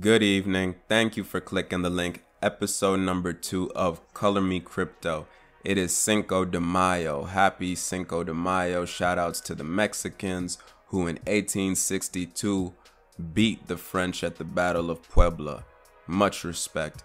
Good evening. Thank you for clicking the link. Episode number two of Color Me Crypto. It is Cinco de Mayo. Happy Cinco de Mayo. Shout outs to the Mexicans who in 1862 beat the French at the Battle of Puebla. Much respect.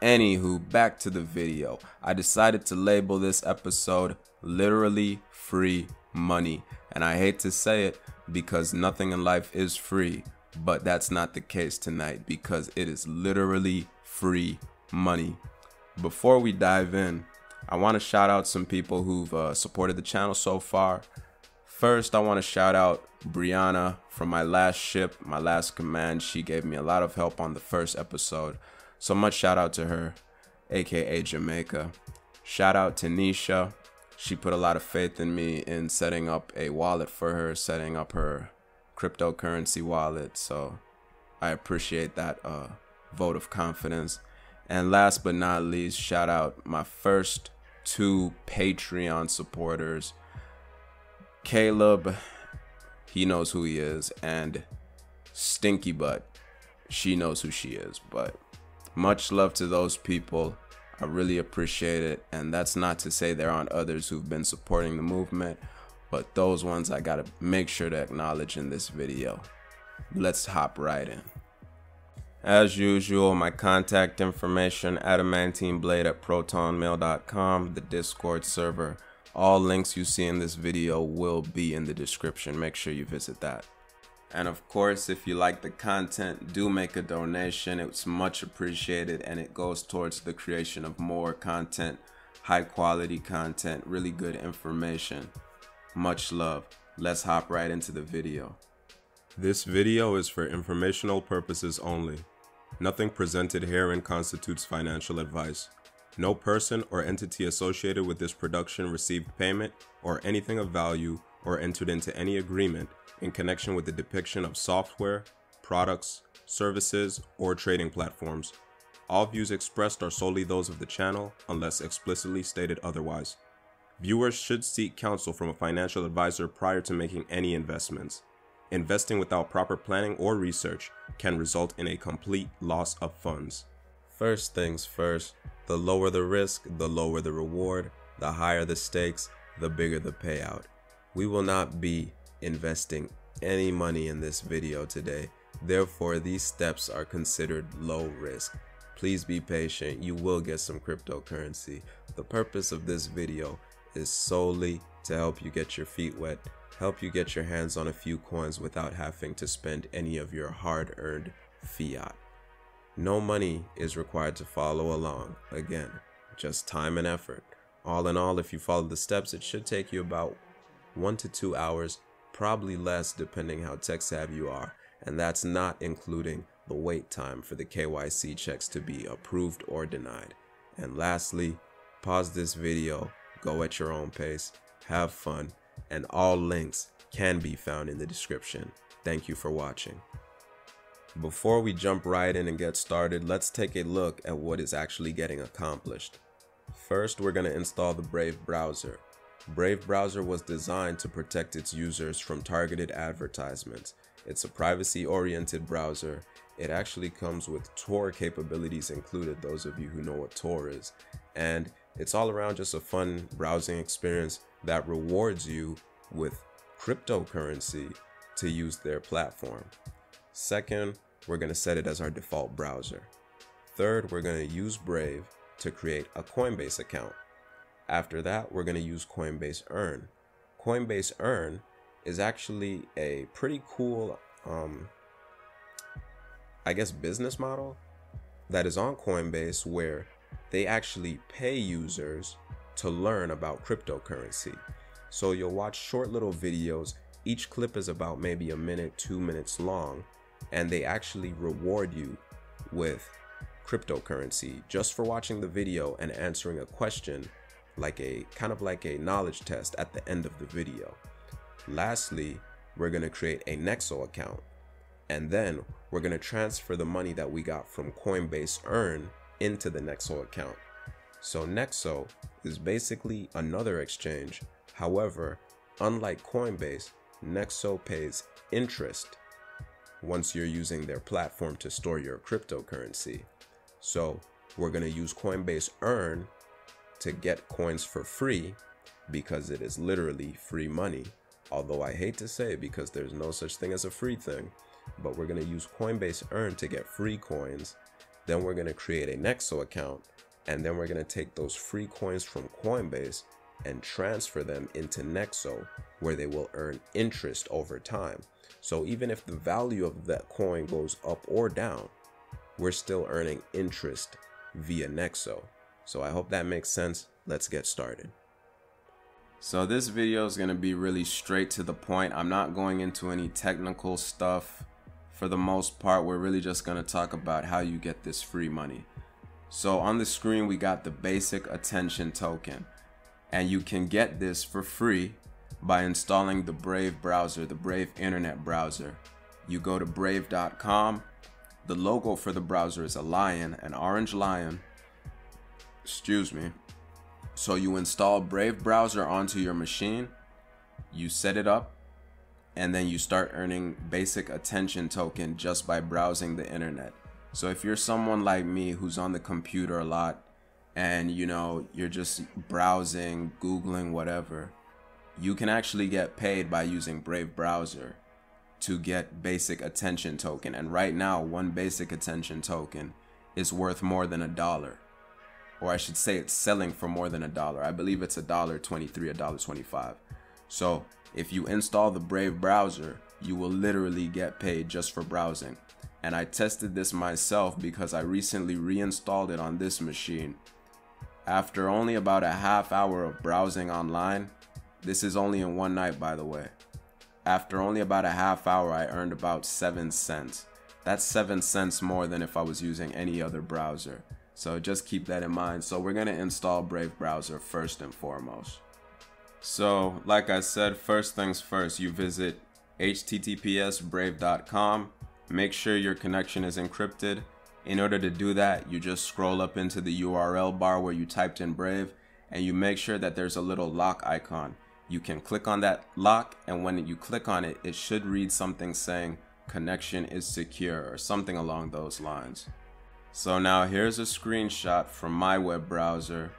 Anywho, back to the video. I decided to label this episode literally free money. And I hate to say it because nothing in life is free, but that's not the case tonight because it is literally free money. Before we dive in, I want to shout out some people who've uh, supported the channel so far. First, I want to shout out Brianna from my last ship, my last command. She gave me a lot of help on the first episode. So much shout out to her, aka Jamaica. Shout out to Nisha. She put a lot of faith in me in setting up a wallet for her, setting up her cryptocurrency wallet. So I appreciate that uh, vote of confidence. And last but not least, shout out my first two Patreon supporters. Caleb, he knows who he is, and Stinky Butt, she knows who she is. But much love to those people. I really appreciate it. And that's not to say there aren't others who've been supporting the movement, but those ones I gotta make sure to acknowledge in this video. Let's hop right in. As usual, my contact information, adamantine blade at protonmail.com, the Discord server. All links you see in this video will be in the description. Make sure you visit that. And of course, if you like the content, do make a donation. It's much appreciated and it goes towards the creation of more content, high quality content, really good information. Much love. Let's hop right into the video. This video is for informational purposes only. Nothing presented herein constitutes financial advice. No person or entity associated with this production received payment or anything of value or entered into any agreement in connection with the depiction of software, products, services, or trading platforms. All views expressed are solely those of the channel unless explicitly stated otherwise. Viewers should seek counsel from a financial advisor prior to making any investments. Investing without proper planning or research can result in a complete loss of funds. First things first, the lower the risk, the lower the reward, the higher the stakes, the bigger the payout. We will not be investing any money in this video today, therefore these steps are considered low risk. Please be patient, you will get some cryptocurrency. The purpose of this video is solely to help you get your feet wet, help you get your hands on a few coins without having to spend any of your hard-earned fiat. No money is required to follow along, again, just time and effort. All in all, if you follow the steps, it should take you about one to two hours, probably less depending how tech savvy you are, and that's not including the wait time for the KYC checks to be approved or denied. And lastly, pause this video, go at your own pace, have fun, and all links can be found in the description. Thank you for watching. Before we jump right in and get started, let's take a look at what is actually getting accomplished. First, we're going to install the Brave browser. Brave browser was designed to protect its users from targeted advertisements. It's a privacy-oriented browser. It actually comes with Tor capabilities included, those of you who know what Tor is. And it's all around just a fun browsing experience that rewards you with cryptocurrency to use their platform. Second, we're going to set it as our default browser. Third, we're going to use Brave to create a Coinbase account. After that, we're going to use Coinbase Earn. Coinbase Earn is actually a pretty cool, um, I guess, business model that is on Coinbase where they actually pay users to learn about cryptocurrency. So you'll watch short little videos. Each clip is about maybe a minute, two minutes long, and they actually reward you with cryptocurrency just for watching the video and answering a question like a kind of like a knowledge test at the end of the video. Lastly, we're going to create a Nexo account and then we're going to transfer the money that we got from Coinbase Earn into the Nexo account. So Nexo is basically another exchange. However, unlike Coinbase, Nexo pays interest once you're using their platform to store your cryptocurrency. So we're going to use Coinbase Earn to get coins for free because it is literally free money. Although I hate to say it because there's no such thing as a free thing, but we're going to use Coinbase Earn to get free coins. Then we're going to create a Nexo account and then we're going to take those free coins from Coinbase and transfer them into Nexo where they will earn interest over time. So even if the value of that coin goes up or down, we're still earning interest via Nexo. So I hope that makes sense. Let's get started. So this video is going to be really straight to the point. I'm not going into any technical stuff. For the most part, we're really just going to talk about how you get this free money. So on the screen, we got the basic attention token and you can get this for free by installing the Brave browser, the Brave internet browser. You go to brave.com. The logo for the browser is a lion, an orange lion. Excuse me. So you install Brave browser onto your machine, you set it up, and then you start earning basic attention token just by browsing the internet. So if you're someone like me who's on the computer a lot and you know you're just browsing googling whatever you can actually get paid by using brave browser to get basic attention token. And right now one basic attention token is worth more than a dollar. Or i should say it's selling for more than a dollar. I believe it's a dollar 23 a dollar 25 so if you install the brave browser you will literally get paid just for browsing and i tested this myself because i recently reinstalled it on this machine after only about a half hour of browsing online, this is only in one night by the way. After only about a half hour, I earned about 7 cents. That's 7 cents more than if I was using any other browser. So just keep that in mind. So we're going to install Brave Browser first and foremost. So like I said, first things first, you visit https brave.com. Make sure your connection is encrypted in order to do that, you just scroll up into the URL bar where you typed in Brave and you make sure that there's a little lock icon. You can click on that lock and when you click on it, it should read something saying connection is secure or something along those lines. So now here's a screenshot from my web browser.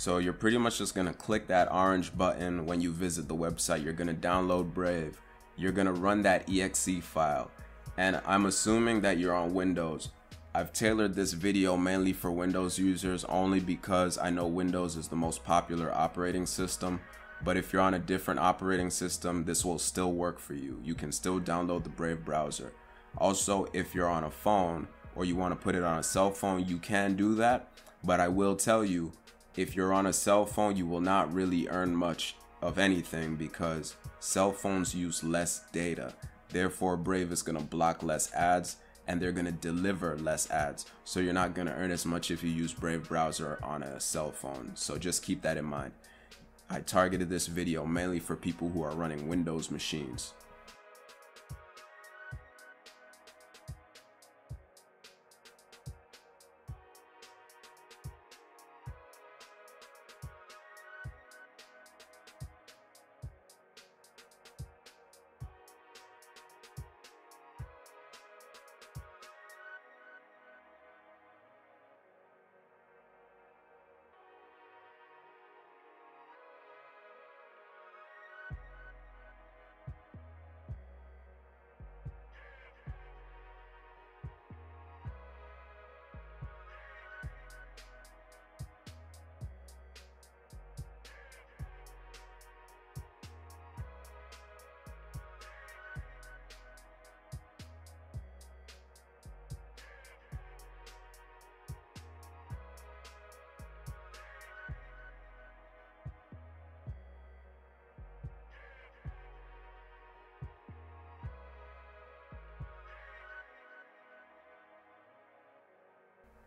So you're pretty much just gonna click that orange button when you visit the website. You're gonna download Brave. You're gonna run that exe file. And I'm assuming that you're on Windows. I've tailored this video mainly for Windows users only because I know Windows is the most popular operating system. But if you're on a different operating system, this will still work for you. You can still download the Brave browser. Also, if you're on a phone or you want to put it on a cell phone, you can do that. But I will tell you, if you're on a cell phone, you will not really earn much of anything because cell phones use less data. Therefore, Brave is going to block less ads and they're going to deliver less ads. So you're not going to earn as much if you use Brave browser on a cell phone. So just keep that in mind. I targeted this video mainly for people who are running Windows machines.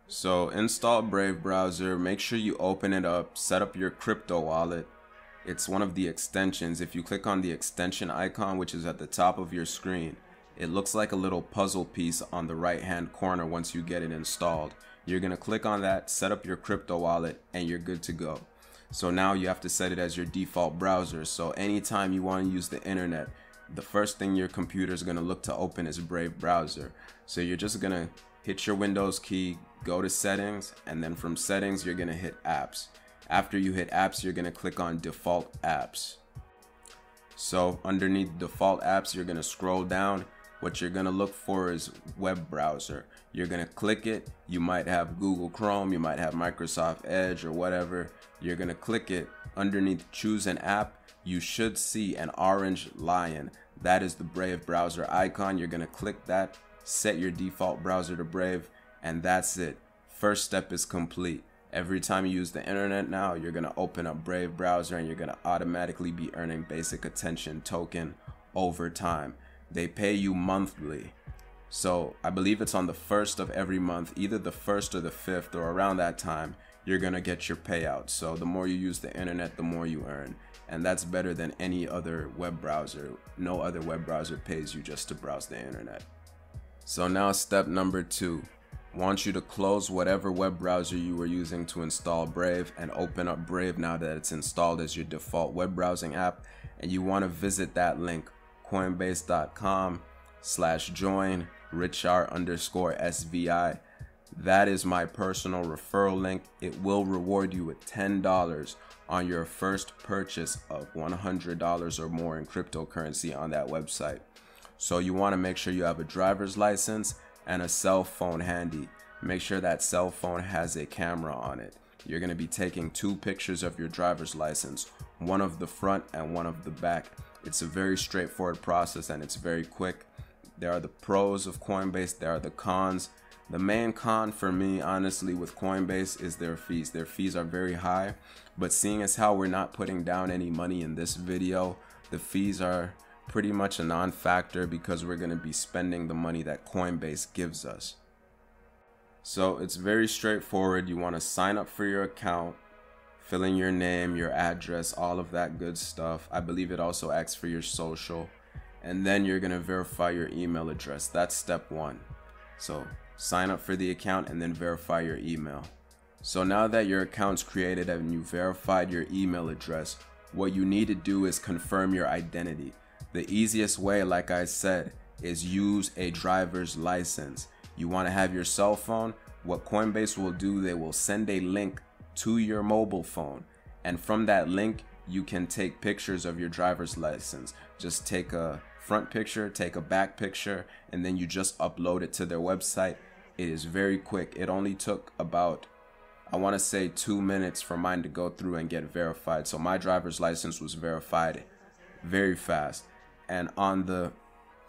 So install Brave browser, make sure you open it up, set up your crypto wallet. It's one of the extensions. If you click on the extension icon, which is at the top of your screen, it looks like a little puzzle piece on the right hand corner once you get it installed. You're going to click on that, set up your crypto wallet, and you're good to go. So now you have to set it as your default browser. So anytime you want to use the internet, the first thing your computer is going to look to open is Brave browser. So you're just going to hit your Windows key, go to settings, and then from settings, you're to hit apps. After you hit apps, you're to click on default apps. So underneath default apps, you're to scroll down. What you're to look for is web browser. You're to click it. You might have Google Chrome, you might have Microsoft Edge or whatever. You're to click it. Underneath choose an app, you should see an orange lion. That is the Brave browser icon. You're to click that, set your default browser to Brave, and that's it. First step is complete. Every time you use the internet now, you're going to open up Brave browser and you're going to automatically be earning basic attention token over time. They pay you monthly. So I believe it's on the first of every month, either the first or the fifth or around that time, you're going to get your payout. So the more you use the internet, the more you earn. And that's better than any other web browser. No other web browser pays you just to browse the internet. So now step number two. Want you to close whatever web browser you were using to install Brave and open up Brave now that it's installed as your default web browsing app and you want to visit that link coinbase.com slash join richard underscore svi that is my personal referral link. It will reward you with $10 on your first purchase of $100 or more in cryptocurrency on that website so you want to make sure you have a driver's license and a cell phone handy. Make sure that cell phone has a camera on it. You're going to be taking two pictures of your driver's license, one of the front and one of the back. It's a very straightforward process and it's very quick. There are the pros of Coinbase, there are the cons. The main con for me, honestly, with Coinbase is their fees. Their fees are very high, but seeing as how we're not putting down any money in this video, the fees are pretty much a non-factor because we're going to be spending the money that Coinbase gives us. So it's very straightforward. You want to sign up for your account, fill in your name, your address, all of that good stuff. I believe it also asks for your social. And then you're going to verify your email address. That's step one. So sign up for the account and then verify your email. So now that your account's created and you verified your email address, what you need to do is confirm your identity. The easiest way, like I said, is use a driver's license. You want to have your cell phone. What Coinbase will do, they will send a link to your mobile phone. And from that link, you can take pictures of your driver's license. Just take a front picture, take a back picture, and then you just upload it to their website. It is very quick. It only took about, I want to say, two minutes for mine to go through and get verified. So my driver's license was verified very fast and on the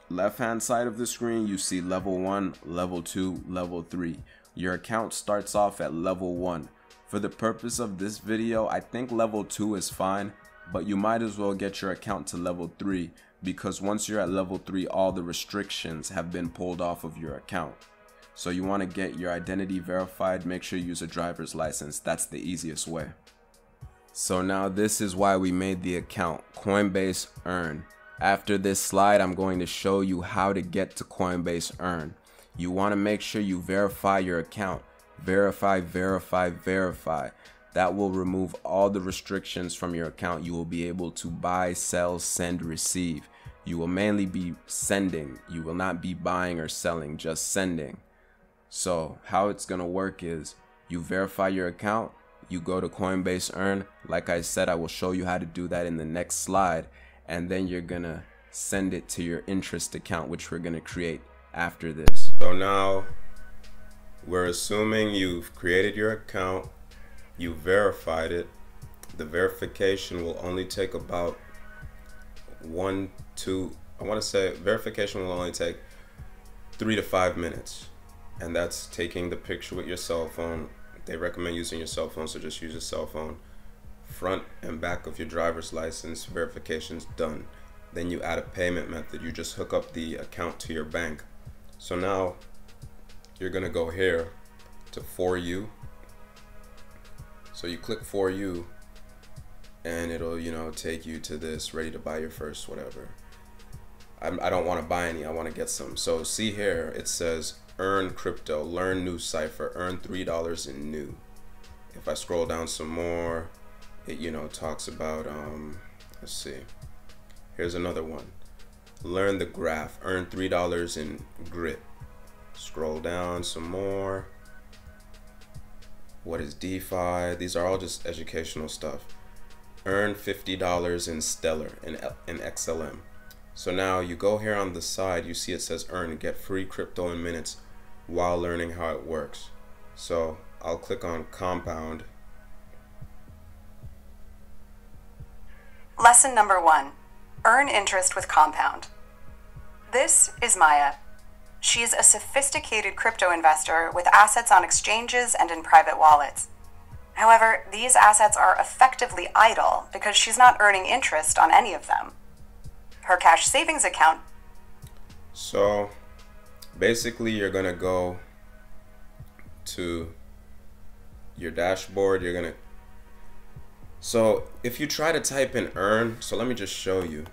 left hand side of the screen you see level 1 level 2 level 3 your account starts off at level 1 for the purpose of this video I think level 2 is fine but you might as well get your account to level 3 because once you're at level 3 all the restrictions have been pulled off of your account. So you want to get your identity verified make sure you use a driver's license. That's the easiest way. So now this is why we made the account Coinbase Earn after this slide, I'm going to show you how to get to Coinbase Earn. You want to make sure you verify your account. Verify, verify, verify. That will remove all the restrictions from your account. You will be able to buy, sell, send, receive. You will mainly be sending. You will not be buying or selling, just sending. So how it's going to work is you verify your account, you go to Coinbase Earn. Like I said, I will show you how to do that in the next slide and then you're gonna send it to your interest account which we're gonna create after this. So now we're assuming you've created your account you verified it. The verification will only take about one two I want to say verification will only take three to five minutes. And that's taking the picture with your cell phone. They recommend using your cell phone so just use your cell phone front and back of your driver's license verifications done. Then you add a payment method. You just hook up the account to your bank. So now you're gonna go here to for you. So you click for you and it'll, you know, take you to this ready to buy your first whatever. I'm, I don't want to buy any, I want to get some. So see here, it says earn crypto, learn NuCypher, earn $3 in new. If I scroll down some more, it you know talks about um let's see here's another one learn the graph, earn $3 in grit. Scroll down some more. What is DeFi? These are all just educational stuff. Earn $50 in Stellar in, in XLM. So now you go here on the side, you see it says earn, get free crypto in minutes while learning how it works. So I'll click on compound. Lesson number one, earn interest with compound. This is Maya. She is a sophisticated crypto investor with assets on exchanges and in private wallets. However, these assets are effectively idle because she's not earning interest on any of them. Her cash savings account. So basically, you're going to go to your dashboard. You're going to. So if you try to type in earn, so let me just show you.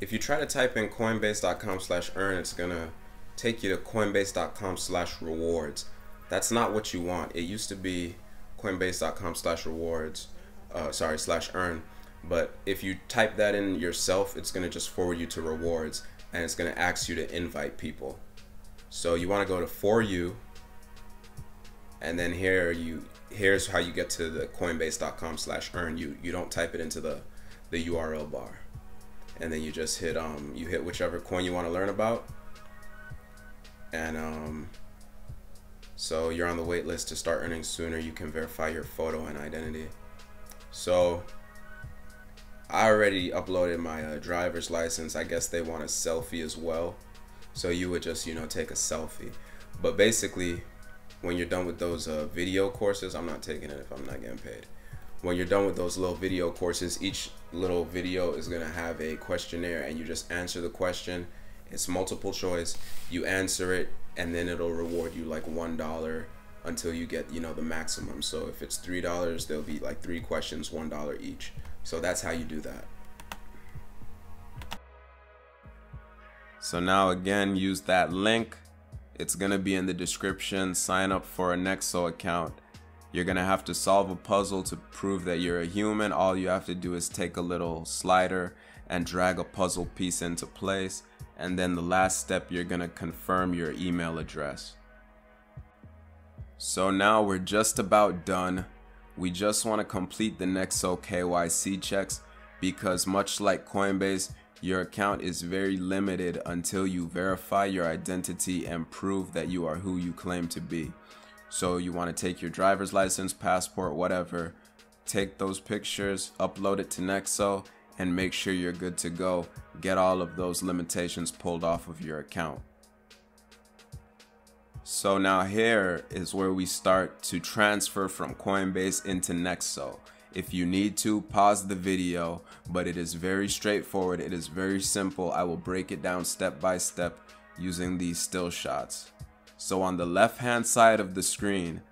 If you try to type in coinbase.com slash earn, it's going to take you to coinbase.com slash rewards. That's not what you want. It used to be coinbase.com slash rewards, uh, sorry, slash earn. But if you type that in yourself, it's going to just forward you to rewards and it's going to ask you to invite people. So you want to go to for you and then here you here's how you get to the coinbase.com slash earn. You you don't type it into the the url bar. And then you just hit um you hit whichever coin you want to learn about. And um so you're on the wait list to start earning sooner. You can verify your photo and identity. So I already uploaded my uh, driver's license. I guess they want a selfie as well. So you would just you know take a selfie. But basically when you're done with those uh, video courses, I'm not taking it if I'm not getting paid. When you're done with those little video courses, each little video is gonna have a questionnaire, and you just answer the question. It's multiple choice. You answer it, and then it'll reward you like one dollar until you get you know the maximum. So if it's three dollars, there'll be like three questions, one dollar each. So that's how you do that. So now again, use that link it's to be in the description. Sign up for a Nexo account. You're to have to solve a puzzle to prove that you're a human. All you have to do is take a little slider and drag a puzzle piece into place. And then the last step, you're to confirm your email address. So now we're just about done. We just want to complete the Nexo KYC checks because much like Coinbase, your account is very limited until you verify your identity and prove that you are who you claim to be. So you want to take your driver's license, passport, whatever, take those pictures, upload it to Nexo, and make sure you're good to go. Get all of those limitations pulled off of your account. So now here is where we start to transfer from Coinbase into Nexo. If you need to, pause the video, but it is very straightforward. It is very simple. I will break it down step by step using these still shots. So on the left hand side of the screen,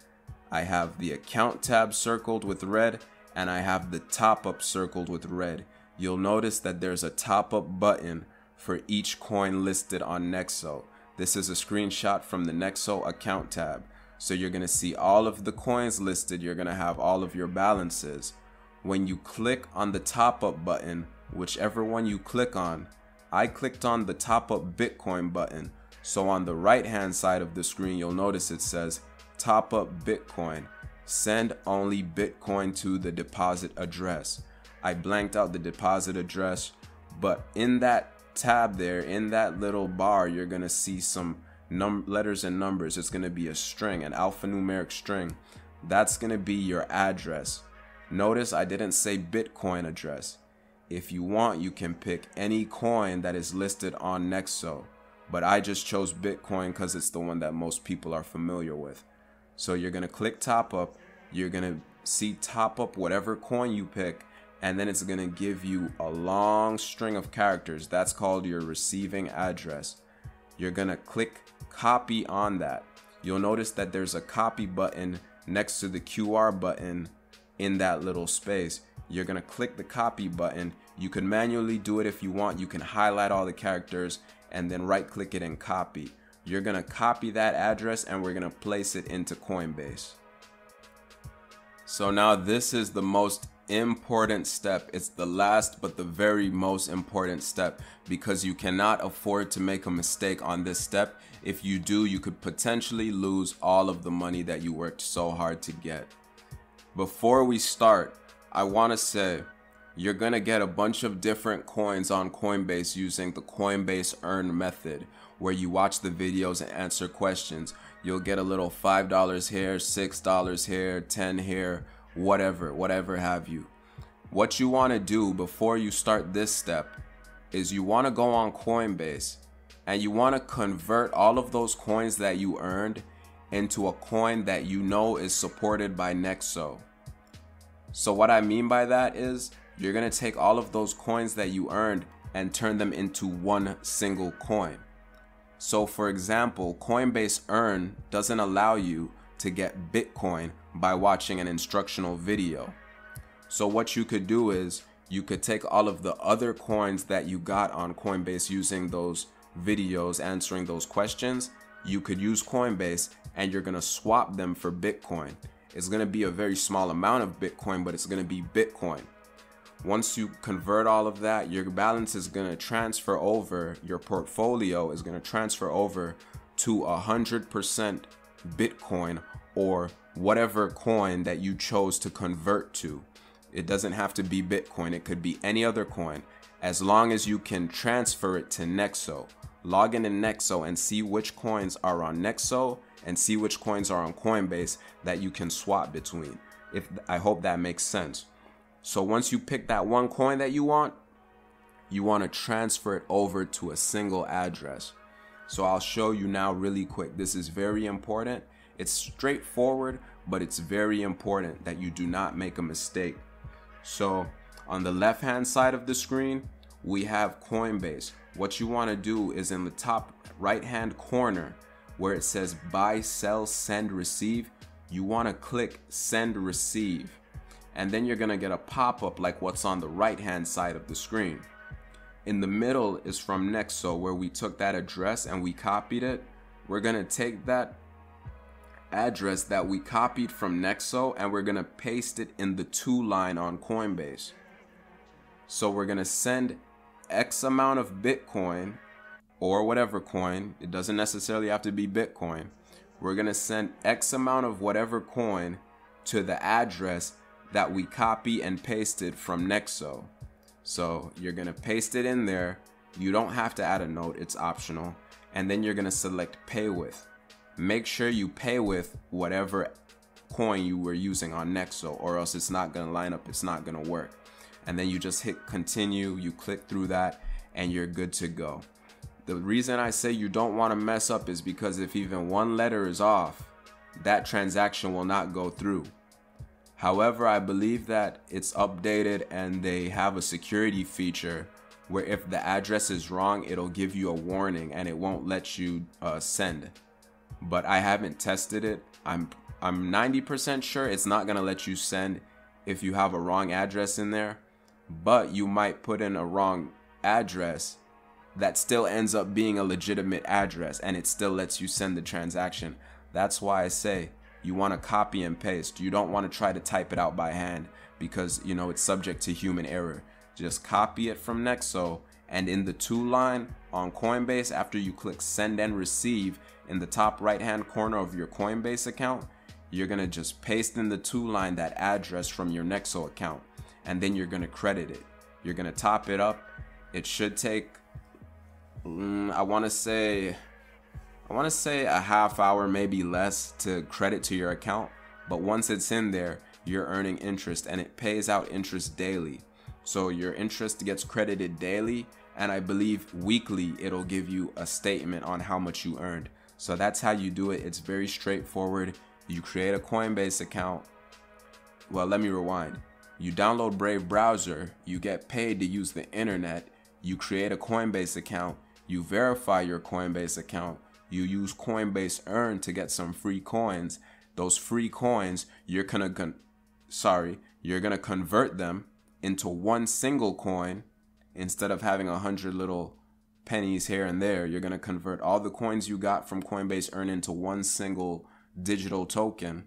I have the account tab circled with red and I have the top up circled with red. You'll notice that there's a top up button for each coin listed on Nexo. This is a screenshot from the Nexo account tab. So you're going to see all of the coins listed. You're going to have all of your balances. When you click on the top up button, whichever one you click on, I clicked on the top up Bitcoin button. So on the right hand side of the screen, you'll notice it says top up Bitcoin. Send only Bitcoin to the deposit address. I blanked out the deposit address, but in that tab there, in that little bar, you're to see some num letters and numbers. It's going to be a string, an alphanumeric string. That's going to be your address. Notice I didn't say Bitcoin address. If you want, you can pick any coin that is listed on Nexo, but I just chose Bitcoin because it's the one that most people are familiar with. So you're going to click top up. You're going to see top up whatever coin you pick, and then it's going to give you a long string of characters. That's called your receiving address. You're going to click copy on that. You'll notice that there's a copy button next to the QR button in that little space. You're gonna click the copy button. You can manually do it if you want. You can highlight all the characters and then right click it and copy. You're gonna copy that address and we're gonna place it into Coinbase. So now this is the most important step. It's the last but the very most important step because you cannot afford to make a mistake on this step. If you do, you could potentially lose all of the money that you worked so hard to get. Before we start, I want to say you're going to get a bunch of different coins on Coinbase using the Coinbase Earn method, where you watch the videos and answer questions. You'll get a little $5 here, $6 here, 10 here, whatever, whatever have you. What you want to do before you start this step is you want to go on Coinbase and you want to convert all of those coins that you earned into a coin that you know is supported by Nexo. So what I mean by that is you're going to take all of those coins that you earned and turn them into one single coin. So for example, Coinbase Earn doesn't allow you to get Bitcoin by watching an instructional video. So what you could do is you could take all of the other coins that you got on Coinbase using those videos answering those questions. You could use Coinbase and you're going to swap them for Bitcoin. It's going to be a very small amount of Bitcoin, but it's going to be Bitcoin. Once you convert all of that, your balance is going to transfer over, your portfolio is going to transfer over to 100% Bitcoin or whatever coin that you chose to convert to. It doesn't have to be Bitcoin, it could be any other coin as long as you can transfer it to Nexo. Log in to Nexo and see which coins are on Nexo and see which coins are on Coinbase that you can swap between. If I hope that makes sense. So once you pick that one coin that you want, you want to transfer it over to a single address. So I'll show you now really quick. This is very important. It's straightforward, but it's very important that you do not make a mistake. So on the left hand side of the screen, we have Coinbase. What you want to do is in the top right hand corner where it says buy, sell, send, receive, you want to click send receive and then you're gonna get a pop-up like what's on the right hand side of the screen. In the middle is from Nexo where we took that address and we copied it. We're gonna take that address that we copied from Nexo and we're gonna paste it in the to line on Coinbase. So we're gonna send X amount of Bitcoin or whatever coin, it doesn't necessarily have to be Bitcoin. We're gonna send X amount of whatever coin to the address that we copy and pasted from Nexo. So you're gonna paste it in there. You don't have to add a note, it's optional. And then you're gonna select pay with. Make sure you pay with whatever coin you were using on Nexo or else it's not gonna line up, it's not gonna work. And then you just hit continue, you click through that and you're good to go. The reason I say you don't wanna mess up is because if even one letter is off, that transaction will not go through. However, I believe that it's updated and they have a security feature where if the address is wrong, it'll give you a warning and it won't let you uh, send. But I haven't tested it. I'm I'm 90% sure it's not gonna let you send if you have a wrong address in there, but you might put in a wrong address that still ends up being a legitimate address and it still lets you send the transaction. That's why I say you want to copy and paste. You don't want to try to type it out by hand because, you know, it's subject to human error. Just copy it from Nexo and in the to line on Coinbase, after you click send and receive in the top right hand corner of your Coinbase account, you're going to just paste in the to line that address from your Nexo account and then you're going to credit it. You're going to top it up. It should take, mm, I want to say, I want to say a half hour, maybe less, to credit to your account. But once it's in there, you're earning interest and it pays out interest daily. So your interest gets credited daily, and I believe weekly it'll give you a statement on how much you earned. So that's how you do it. It's very straightforward. You create a Coinbase account. Well, let me rewind. You download Brave browser, you get paid to use the internet, you create a Coinbase account, you verify your Coinbase account, you use Coinbase Earn to get some free coins. Those free coins, you're gonna con- sorry, you're gonna convert them into one single coin instead of having a hundred little pennies here and there. You're gonna convert all the coins you got from Coinbase Earn into one single digital token,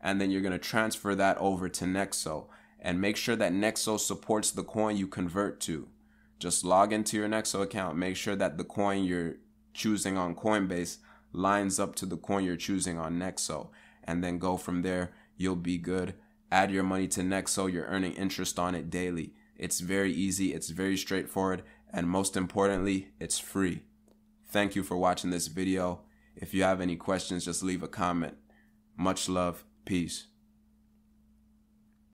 and then you're gonna transfer that over to Nexo. and make sure that Nexo supports the coin you convert to. Just log into your Nexo account, make sure that the coin you're choosing on Coinbase lines up to the coin you're choosing on Nexo, and then go from there. You'll be good. Add your money to Nexo, you're earning interest on it daily. It's very easy, it's very straightforward, and most importantly, it's free. Thank you for watching this video. If you have any questions, just leave a comment. Much love. Peace.